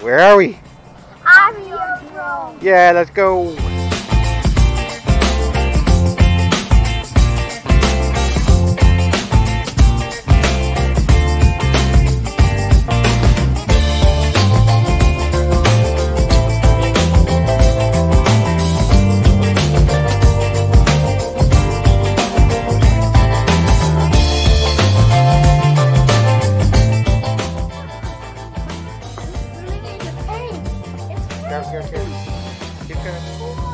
Where are we? Yeah, let's go. Go, go, go. Keep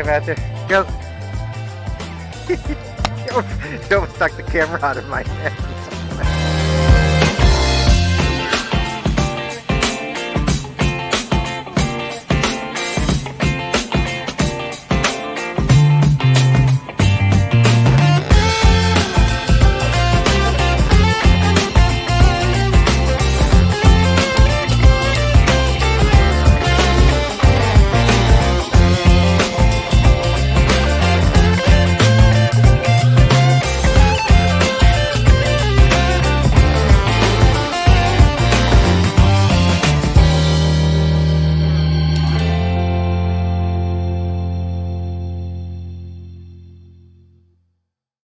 Okay, Matthew, go. Don't stuck the camera out of my hand.